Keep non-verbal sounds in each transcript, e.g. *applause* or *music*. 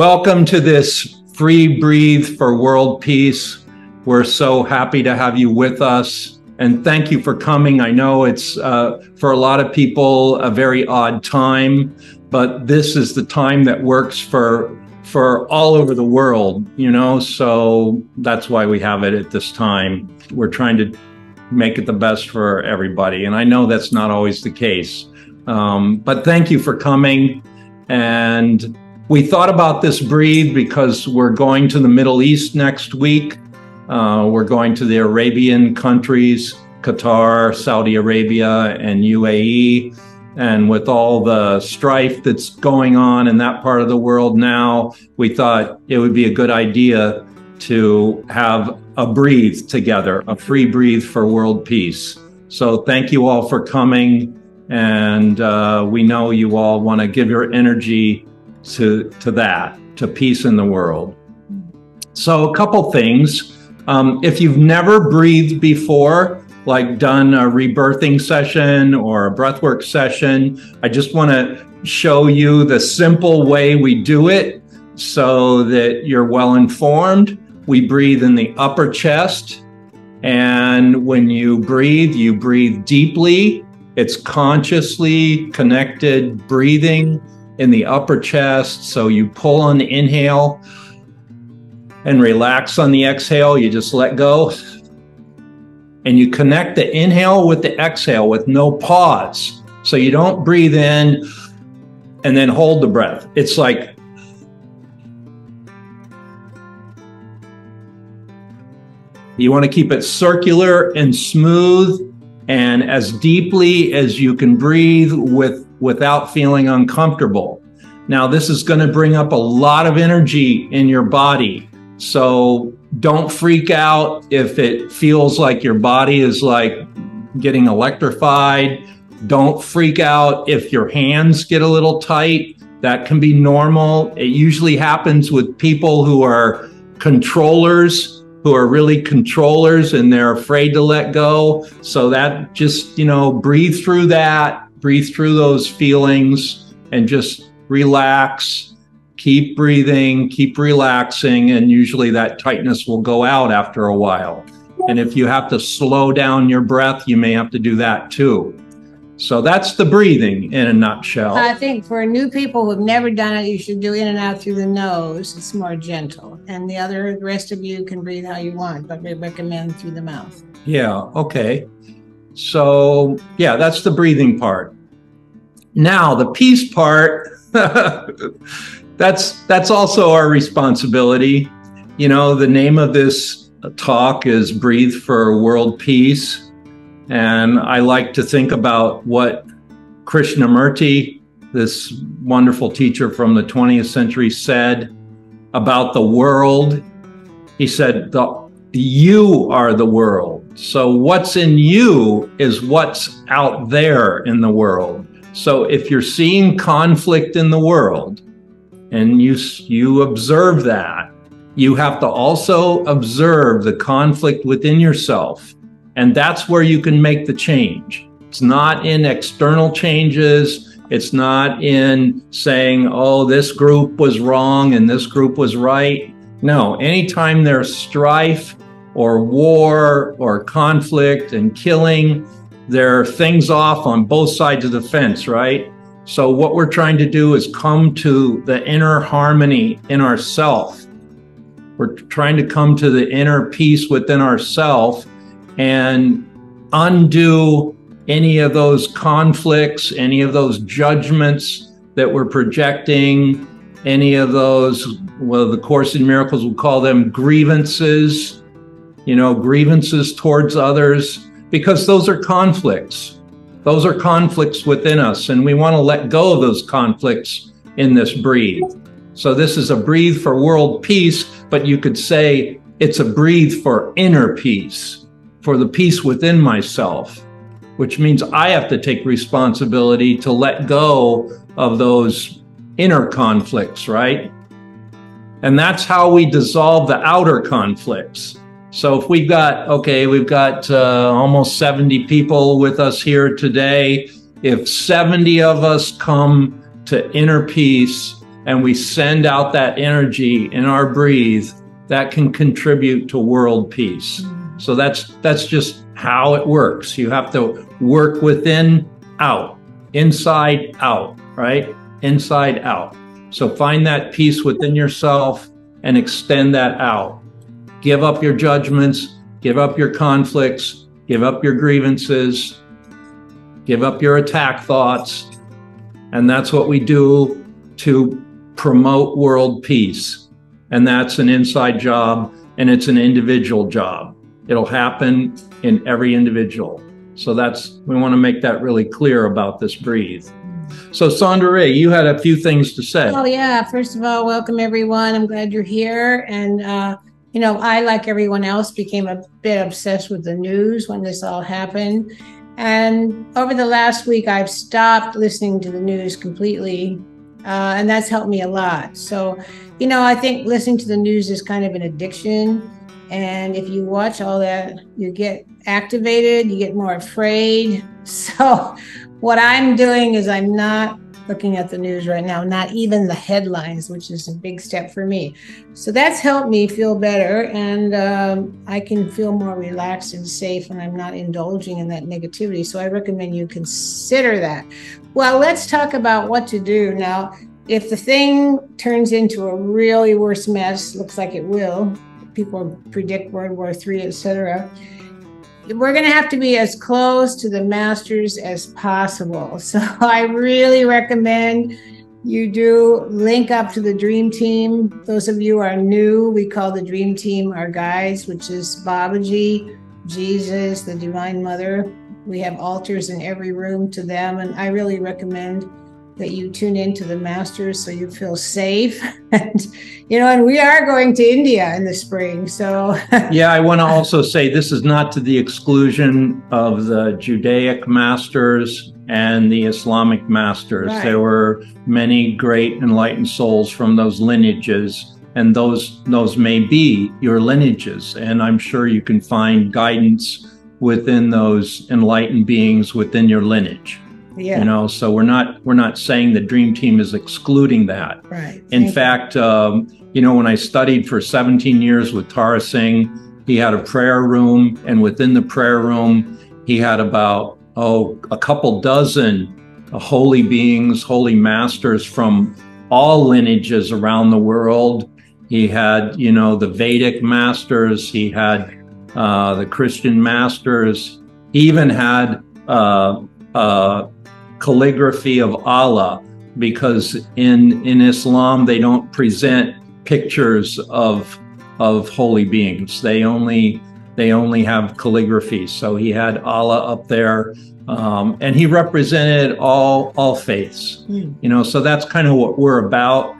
Welcome to this free breathe for world peace. We're so happy to have you with us. And thank you for coming. I know it's uh, for a lot of people a very odd time, but this is the time that works for for all over the world, you know. So that's why we have it at this time. We're trying to make it the best for everybody, and I know that's not always the case. Um, but thank you for coming, and we thought about this breed because we're going to the Middle East next week. Uh, we're going to the Arabian countries, Qatar, Saudi Arabia, and UAE. And with all the strife that's going on in that part of the world now, we thought it would be a good idea to have a breathe together, a free breathe for world peace. So thank you all for coming. And uh, we know you all want to give your energy to, to that, to peace in the world. So, a couple things. Um, if you've never breathed before, like done a rebirthing session or a breathwork session, I just want to show you the simple way we do it so that you're well informed. We breathe in the upper chest. And when you breathe, you breathe deeply. It's consciously connected breathing in the upper chest. So you pull on the inhale and relax on the exhale. You just let go. And you connect the inhale with the exhale with no pause. So you don't breathe in and then hold the breath. It's like you want to keep it circular and smooth and as deeply as you can breathe with without feeling uncomfortable. Now, this is going to bring up a lot of energy in your body. So don't freak out if it feels like your body is like getting electrified. Don't freak out if your hands get a little tight. That can be normal. It usually happens with people who are controllers, who are really controllers and they're afraid to let go. So that just, you know, breathe through that breathe through those feelings and just relax. Keep breathing, keep relaxing, and usually that tightness will go out after a while. And if you have to slow down your breath, you may have to do that too. So that's the breathing in a nutshell. I think for new people who've never done it, you should do in and out through the nose. It's more gentle. And the other the rest of you can breathe how you want, but we recommend through the mouth. Yeah, okay. So, yeah, that's the breathing part. Now, the peace part, *laughs* that's that's also our responsibility. You know, the name of this talk is Breathe for World Peace. And I like to think about what Krishnamurti, this wonderful teacher from the 20th century, said about the world. He said, You are the world so, what's in you is what's out there in the world. So, if you're seeing conflict in the world and you, you observe that, you have to also observe the conflict within yourself. And that's where you can make the change. It's not in external changes. It's not in saying, oh, this group was wrong and this group was right. No, anytime there's strife, or war or conflict and killing. There are things off on both sides of the fence, right? So what we're trying to do is come to the inner harmony in ourself. We're trying to come to the inner peace within ourself and undo any of those conflicts, any of those judgments that we're projecting, any of those, well, the Course in Miracles will call them grievances you know, grievances towards others, because those are conflicts. Those are conflicts within us, and we want to let go of those conflicts in this breathe. So, this is a breathe for world peace, but you could say it's a breathe for inner peace, for the peace within myself, which means I have to take responsibility to let go of those inner conflicts, right? And that's how we dissolve the outer conflicts. So if we've got, okay, we've got uh, almost 70 people with us here today. If 70 of us come to inner peace and we send out that energy in our breathe, that can contribute to world peace. So that's that's just how it works. You have to work within out, inside out, right? Inside out. So find that peace within yourself and extend that out. Give up your judgments, give up your conflicts, give up your grievances, give up your attack thoughts. And that's what we do to promote world peace. And that's an inside job and it's an individual job. It'll happen in every individual. So that's, we want to make that really clear about this breathe. So, Sondra Ray, you had a few things to say. Oh, yeah. First of all, welcome everyone. I'm glad you're here. And, uh, you know, I, like everyone else, became a bit obsessed with the news when this all happened. And over the last week, I've stopped listening to the news completely. Uh, and that's helped me a lot. So, you know, I think listening to the news is kind of an addiction. And if you watch all that, you get activated, you get more afraid. *laughs* So, what I'm doing is I'm not looking at the news right now, not even the headlines, which is a big step for me. So that's helped me feel better, and um, I can feel more relaxed and safe, and I'm not indulging in that negativity. So I recommend you consider that. Well, let's talk about what to do now. If the thing turns into a really worse mess, looks like it will. People predict World War III, etc we're going to have to be as close to the masters as possible. *laughs* So I really recommend you do link up to the dream team. Those of you are new, we call the dream team our guides, which is Babaji, Jesus, the Divine Mother. We have altars in every room to them, and I really recommend that you tune into the masters so you feel safe. *laughs* And you know and we are going to india in the spring so. *laughs* Yeah i want to also say this is not to the exclusion of the judaic masters and the islamic masters. Right. there were many great enlightened souls from those lineages and those those may be your lineages. And i'm sure you can find guidance within those enlightened beings within your lineage yeah. You know, so we're not we're not saying the dream team is excluding that. Right. In Thank fact, um, you know, when I studied for 17 years with Tara Singh, he had a prayer room, and within the prayer room, he had about oh a couple dozen holy beings, holy masters from all lineages around the world. He had, you know, the Vedic masters. He had uh, the Christian masters. He even had uh, uh, calligraphy of Allah because in in Islam they don't present pictures of of holy beings. They only they only have calligraphy. So he had Allah up there, um, and he represented all all faiths. Mm. You know, so that's kind of what we're about.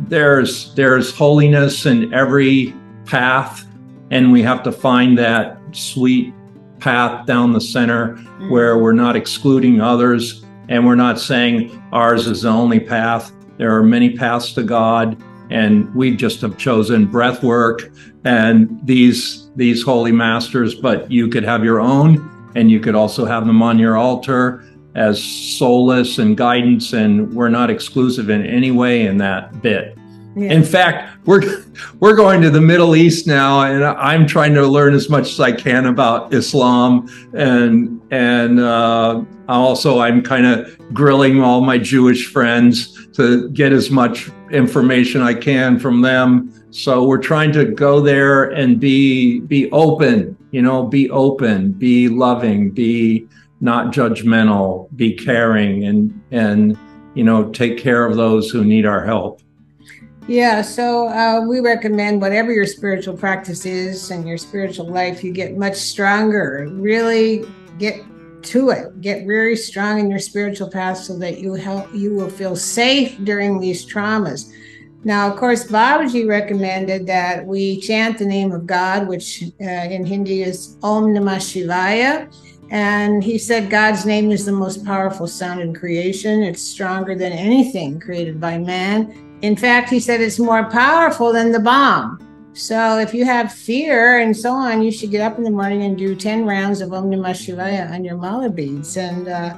There's there's holiness in every path, and we have to find that sweet path down the center mm. where we're not excluding others and we're not saying ours is the only path. There are many paths to God, and we just have chosen breath work and these these holy masters, but you could have your own, and you could also have them on your altar as solace and guidance, and we're not exclusive in any way in that bit. Yeah. In fact, we're we're going to the Middle East now, and I'm trying to learn as much as I can about Islam, and and uh, also I'm kind of grilling all my Jewish friends to get as much information I can from them. So we're trying to go there and be be open, you know, be open, be loving, be not judgmental, be caring, and and you know take care of those who need our help. Yeah, so uh, we recommend whatever your spiritual practice is and your spiritual life, you get much stronger. Really get to it. Get very strong in your spiritual path so that you help you will feel safe during these traumas. Now, of course, Babaji recommended that we chant the name of God, which uh, in Hindi is Om Namah Shivaya. And he said God's name is the most powerful sound in creation. It's stronger than anything created by man in fact, he said it's more powerful than the bomb. So if you have fear and so on, you should get up in the morning and do 10 rounds of Om Namah Shivaya on your mala beads. And, uh,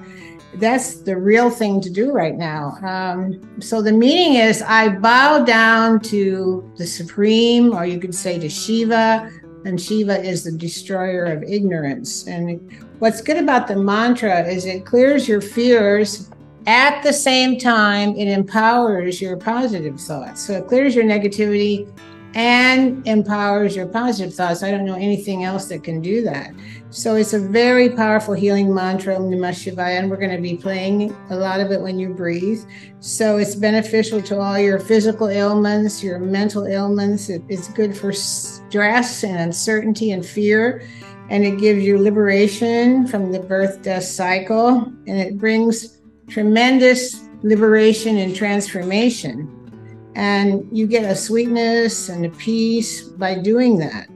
that's the real thing to do right now. Um, so the meaning is I bow down to the Supreme, or you could say to Shiva, and Shiva is the destroyer of ignorance. And what's good about the mantra is it clears your fears. At the same time, it empowers your positive thoughts. So it clears your negativity and empowers your positive thoughts. I don't know anything else that can do that. So it's a very powerful healing mantra, Om Namah Shivaya, and we're going to be playing a lot of it when you breathe. So it's beneficial to all your physical ailments, your mental ailments. It, it's good for stress and uncertainty and fear, and it gives you liberation from the birth death cycle, and it brings tremendous liberation and transformation. And you get a sweetness and a peace by doing that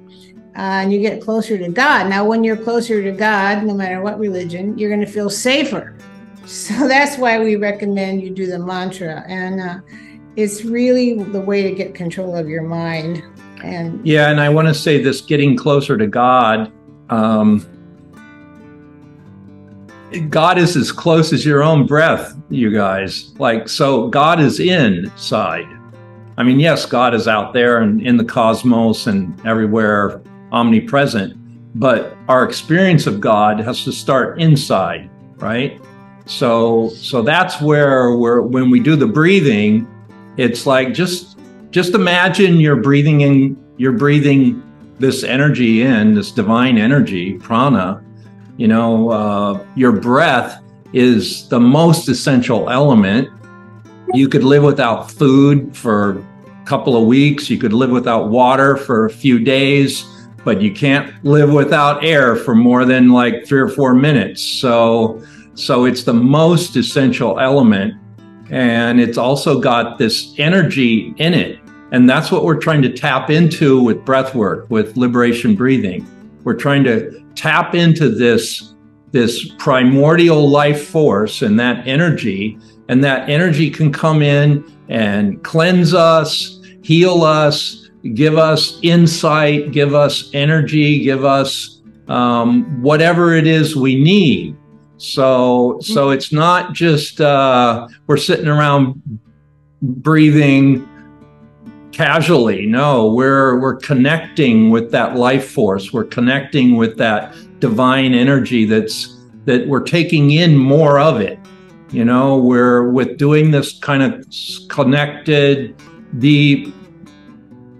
uh, and you get closer to God. Now, when you're closer to God, no matter what religion, you're going to feel safer. So *laughs* that's why we recommend you do the mantra. And uh, it's really the way to get control of your mind. And yeah, and I want to say this getting closer to God. Um, God is as close as your own breath, you guys. Like, so God is inside. I mean, yes, God is out there and in the cosmos and everywhere omnipresent, but our experience of God has to start inside, right? So so that's where we're when we do the breathing, it's like just just imagine you're breathing in you're breathing this energy in, this divine energy, prana. You know, uh, your breath is the most essential element. You could live without food for couple of weeks. You could live without water for a few days but you can't live without air for more than like three or four minutes. So, so it's the most essential element. And it's also got this energy in it. And that's what we're trying to tap into with breath work, with liberation breathing. We're trying to tap into this, this primordial life force and that energy. And that energy can come in and cleanse us, heal us, give us insight, give us energy, give us um, whatever it is we need. So, so it's not just uh, we're sitting around breathing casually. No, we're we're connecting with that life force. We're connecting with that divine energy that's that we're taking in more of it. You know, we're with doing this kind of connected, deep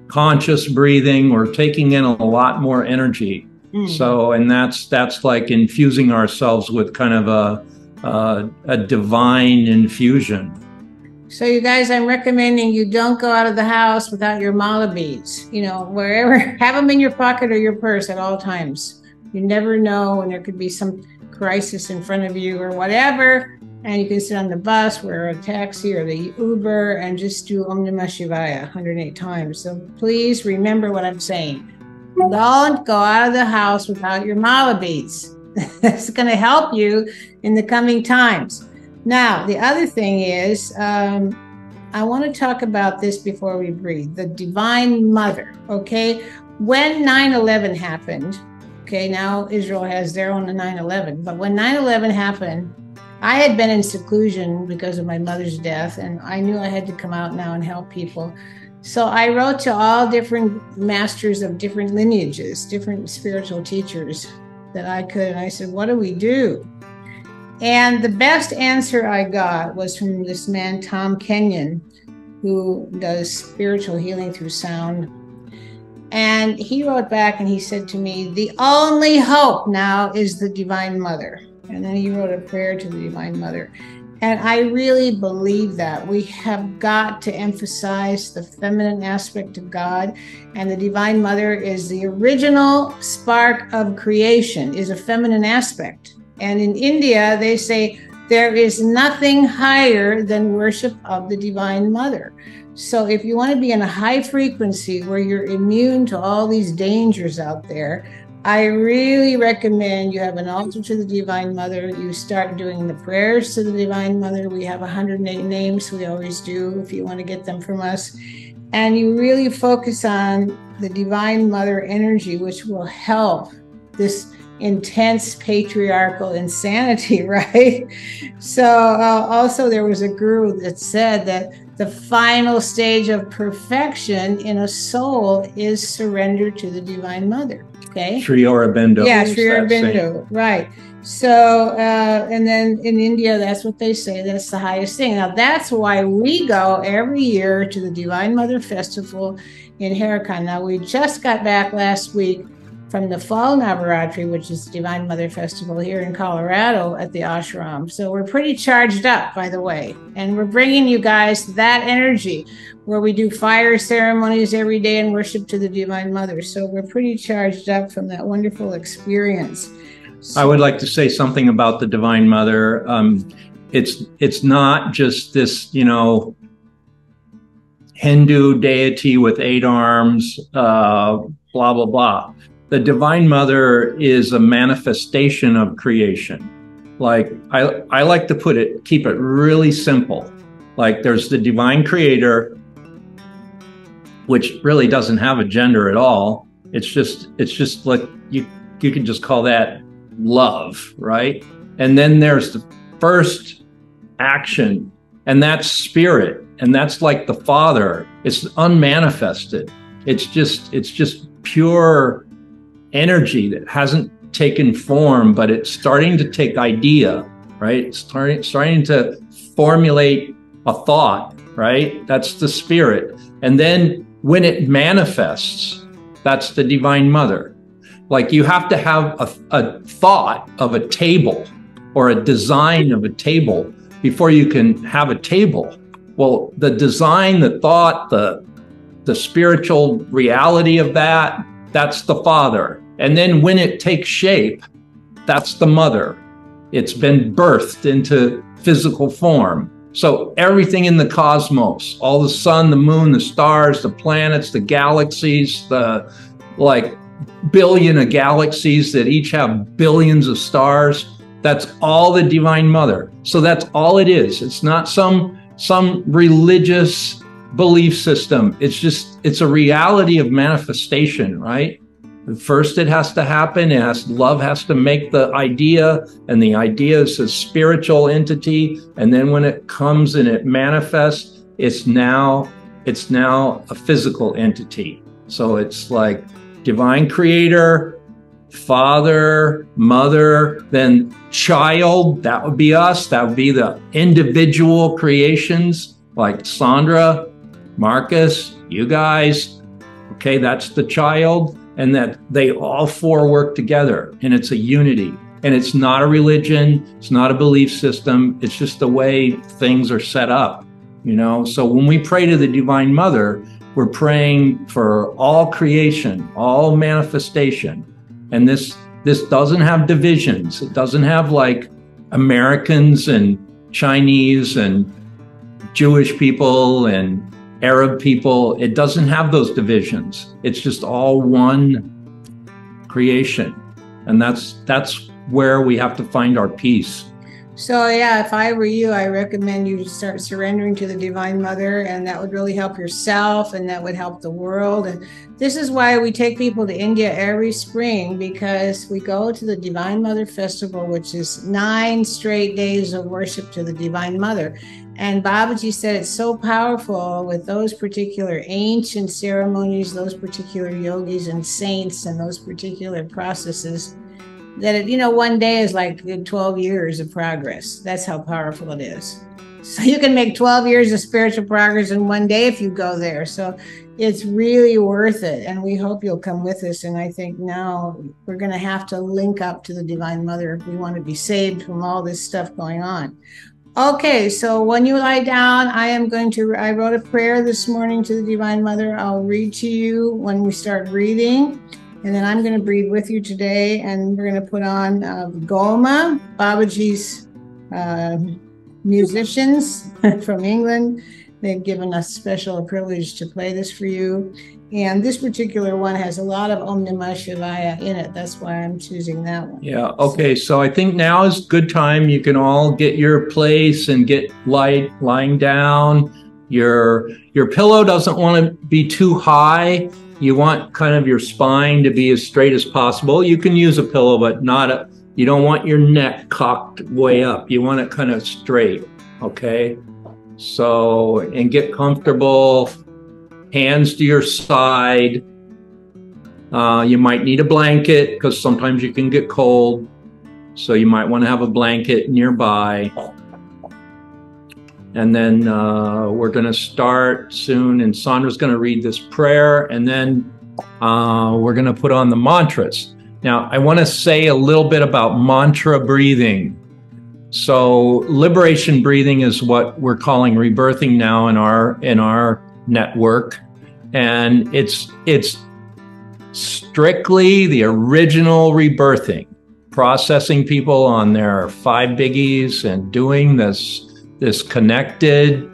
conscious breathing or taking in a lot more energy. Mm. So, and that's that's like infusing ourselves with kind of a, a a divine infusion. So, you guys, I'm recommending you don't go out of the house without your mala beads. You know, wherever, *laughs* have them in your pocket or your purse at all times. You never know when there could be some crisis in front of you or whatever and you can sit on the bus or a taxi or the Uber and just do Om Namah Shivaya 108 times. So please remember what I'm saying. Don't go out of the house without your mala beads. *laughs* That's going to help you in the coming times. Now, the other thing is, um, I want to talk about this before we breathe the Divine Mother. Okay. When 9 11 happened, okay, now Israel has their own 9 11, but when 9 11 happened, I had been in seclusion because of my mother's death, and I knew I had to come out now and help people. So I wrote to all different masters of different lineages, different spiritual teachers that I could. And I said, What do we do? And the best answer I got was from this man, Tom Kenyon, who does spiritual healing through sound. And he wrote back and he said to me, The only hope now is the Divine Mother. And then he wrote a prayer to the Divine Mother. And I really believe that we have got to emphasize the feminine aspect of God. And the Divine Mother is the original spark of creation, is a feminine aspect. And in India, they say there is nothing higher than worship of the Divine Mother. So if you want to be in a high frequency where you're immune to all these dangers out there, I really recommend you have an altar to the Divine Mother. You start doing the prayers to the Divine Mother. We have 108 names, we always do, if you want to get them from us. And you really focus on the Divine Mother energy, which will help this intense patriarchal insanity, *laughs* right? So, uh, also, there was a guru that said that the final stage of perfection in a soul is surrender to the Divine Mother. Okay. Sri Aurobindo. Yeah, Sri Aurobindo. Right. So, uh, and then in India, that's what they say. That's the highest thing. Now, that's why we go every year to the Divine Mother Festival in Herakhan. Now, we just got back last week from the Fall Navaratri, which is Divine Mother Festival here in Colorado at the ashram. So we're pretty charged up, by the way. And we're bringing you guys that energy where we do fire ceremonies every day and worship to the Divine Mother. So we're pretty charged up from that wonderful experience. I would like to say something about the Divine Mother. Um, it's it's not just this, you know, Hindu deity with eight arms, uh, blah blah blah. The Divine Mother is a manifestation of creation. Like I, I like to put it, keep it really simple. Like there's the Divine Creator, which really doesn't have a gender at all. It's just, it's just like you, you can just call that love, right? And then there's the first action, and that's spirit. And that's like the Father. It's unmanifested. It's just, it's just pure energy that hasn't taken form, but it's starting to take idea, right? It's starting, starting to formulate a thought, right? That's the spirit. And then when it manifests, that's the divine mother. Like you have to have a, a thought of a table or a design of a table before you can have a table. Well, the design, the thought, the the spiritual reality of that, that's the father. And then when it takes shape, that's the mother. It's been birthed into physical form. So everything in the cosmos, all the sun, the moon, the stars, the planets, the galaxies, the like billion of galaxies that each have billions of stars. That's all the Divine Mother. So that's all it is. It's not some some religious belief system. It's just it's a reality of manifestation, right? First, it has to happen. It has love has to make the idea, and the idea is a spiritual entity. And then when it comes and it manifests, it's now it's now a physical entity. So it's like divine creator, father, mother, then child, that would be us. That would be the individual creations like Sondra, Markus, you guys. Okay, that's the child. And that they all four work together and it's a unity. And it's not a religion, it's not a belief system, it's just the way things are set up, you know? So when we pray to the Divine Mother, we're praying for all creation, all manifestation. And this this doesn't have divisions. It doesn't have like Americans and Chinese and Jewish people and Arab people. It doesn't have those divisions. It's just all one creation. And that's that's where we have to find our peace. So, yeah, if I were you, I recommend you start surrendering to the Divine Mother, and that would really help yourself and that would help the world. And this is why we take people to India every spring because we go to the Divine Mother Festival, which is nine straight days of worship to the Divine Mother. And Babaji said it's so powerful with those particular ancient ceremonies, those particular yogis and saints, and those particular processes that it, you know one day is like 12 years of progress. That's how powerful it is. So you can make 12 years of spiritual progress in one day if you go there. So it's really worth it and we hope you'll come with us. And i think now we're going to have to link up to the divine mother. If we want to be saved from all this stuff going on okay so when you lie down i am going to i wrote a prayer this morning to the divine mother i'll read to you when we start breathing and then I'm going to breathe with you today, and we're going to put on uh, Goma, Babaji's uh, musicians *laughs* from England. They've given us special privilege to play this for you. And this particular one has a lot of Om Namah Shivaya in it. That's why I'm choosing that one. Yeah. Okay. So I think now is good time. You can all get your place and get light lying down Your your pillow doesn't want to be too high. You want kind of your spine to be as straight as possible. You can use a pillow, but not a you don't want your neck cocked way up. You want it kind of straight. Okay. So, and get comfortable, hands to your side. Uh, you might need a blanket because sometimes you can get cold. So, you might want to have a blanket nearby. And then uh, we're going to start soon. And Sondra's going to read this prayer. And then uh, we're going to put on the mantras. Now, I want to say a little bit about mantra breathing. So, liberation breathing is what we're calling rebirthing now in our in our network, and it's it's strictly the original rebirthing, processing people on their five biggies and doing this this connected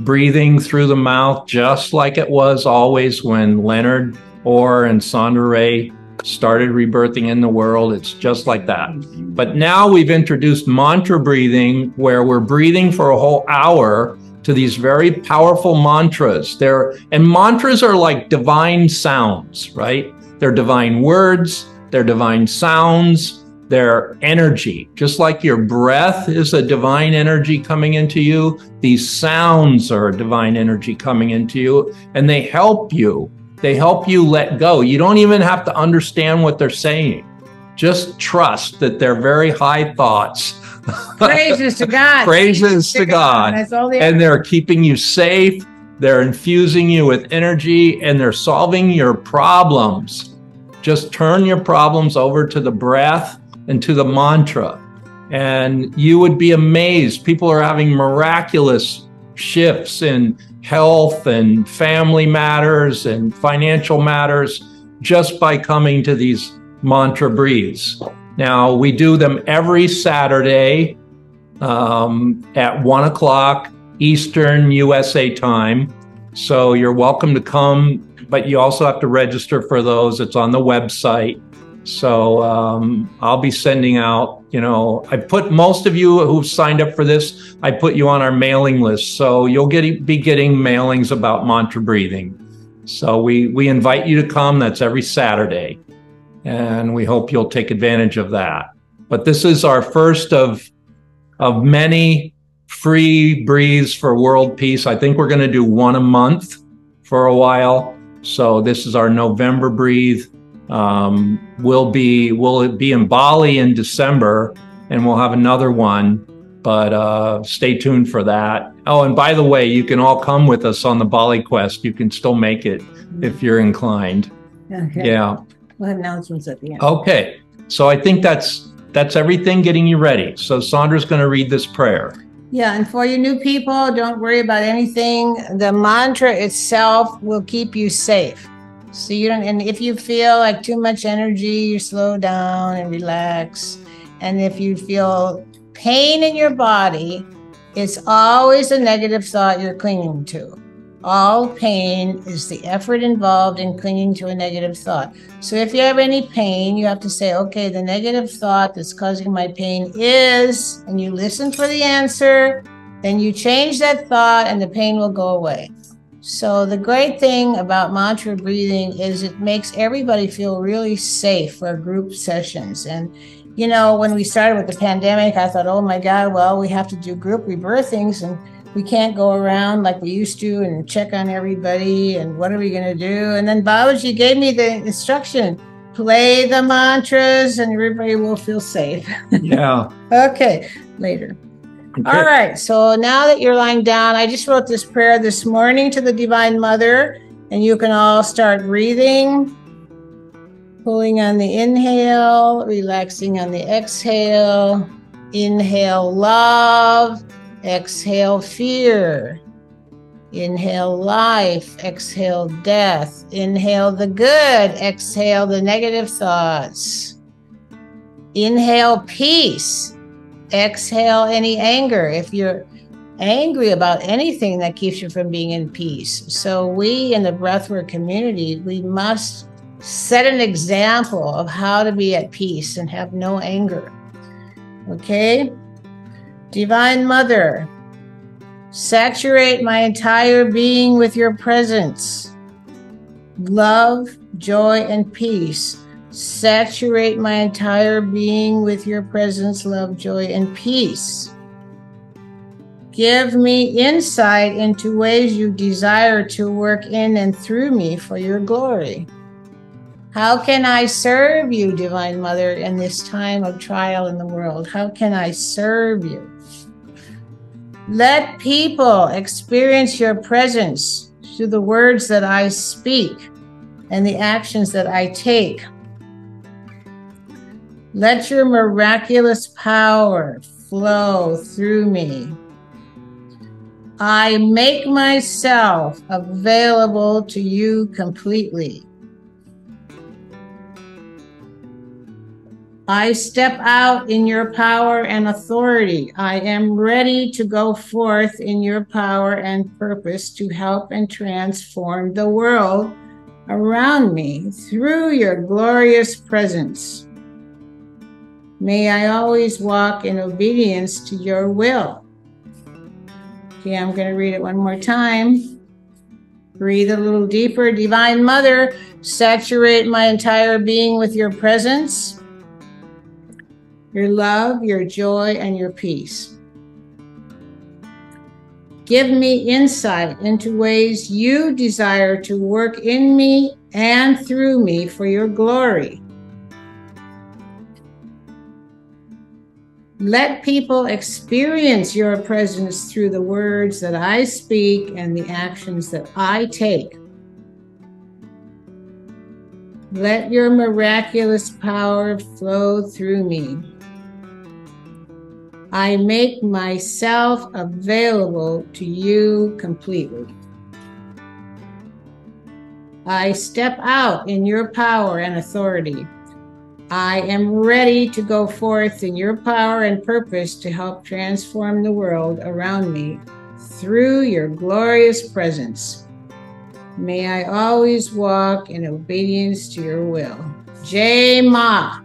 breathing through the mouth, just like it was always when Leonard Orr and Sondra Ray started rebirthing in the world. It's just like that. But now we've introduced mantra breathing where we're breathing for a whole hour to these very powerful mantras. They're, and mantras are like divine sounds, right? They're divine words, they're divine sounds, they're energy. Just like your breath is a divine energy coming into you, these sounds are a divine energy coming into you, and they help you they help you let go. You don't even have to understand what they're saying. Just trust that they're very high thoughts. Praises to God. *laughs* Praises to, to God. God. They and they're keeping you safe. They're infusing you with energy and they're solving your problems. Just turn your problems over to the breath and to the mantra. And you would be amazed. People are having miraculous shifts in health and family matters and financial matters just by coming to these mantra breathes. Now, we do them every Saturday um, at one o'clock Eastern USA time. So you're welcome to come, but you also have to register for those. It's on the website. So um, I'll be sending out, you know, I put most of you who've signed up for this, I put you on our mailing list. So you'll get be getting mailings about mantra breathing. So we we invite you to come. That's every Saturday, and we hope you'll take advantage of that. But this is our first of of many free breathes for world peace. I think we're going to do one a month for a while. So this is our November breathe. Um, we'll be we'll be in Bali in December, and we'll have another one. But uh, stay tuned for that. Oh, and by the way, you can all come with us on the Bali Quest. You can still make it if you're inclined. Okay. Yeah. We'll have announcements at the end. Okay. So I think that's that's everything getting you ready. So Sondra's going to read this prayer. Yeah, and for you new people, don't worry about anything. The mantra itself will keep you safe. So you don't, and if you feel like too much energy, you slow down and relax. And if you feel pain in your body, it's always a negative thought you're clinging to. All pain is the effort involved in clinging to a negative thought. So if you have any pain, you have to say, okay, the negative thought that's causing my pain is, and you listen for the answer, then you change that thought and the pain will go away. So the great thing about mantra breathing is it makes everybody feel really safe for group sessions. And you know, when we started with the pandemic, I thought, oh my God, well, we have to do group rebirthings and we can't go around like we used to and check on everybody and what are we going to do? And then Babaji gave me the instruction play the mantras and everybody will feel safe. *laughs* Yeah. okay, later. Okay. All right. So now that you're lying down, I just wrote this prayer this morning to the Divine Mother, and you can all start breathing. Pulling on the inhale, relaxing on the exhale. Inhale love, exhale fear. Inhale life, exhale death. Inhale the good, exhale the negative thoughts. Inhale peace, exhale any anger. If you're angry about anything that keeps you from being in peace. So we in the breathwork community, we must set an example of how to be at peace and have no anger. Okay? Divine Mother, Saturate my entire being with your presence. Love, joy, and peace. Saturate my entire being with your presence, love, joy, and peace. Give me insight into ways you desire to work in and through me for your glory. How can I serve you, Divine Mother, in this time of trial in the world? How can I serve you? Let people experience your presence through the words that I speak and the actions that I take. Let your miraculous power flow through me. I make myself available to you completely. I step out in your power and authority. I am ready to go forth in your power and purpose to help and transform the world around me through your glorious presence. May I always walk in obedience to your will. Okay, I'm going to read it one more time. Breathe a little deeper. Divine Mother, saturate my entire being with your presence your love, your joy, and your peace. Give me insight into ways you desire to work in me and through me for your glory. Let people experience your presence through the words that I speak and the actions that I take. Let your miraculous power flow through me. I make myself available to you completely. I step out in your power and authority. I am ready to go forth in your power and purpose to help transform the world around me through your glorious presence. May I always walk in obedience to your will. Jai Ma.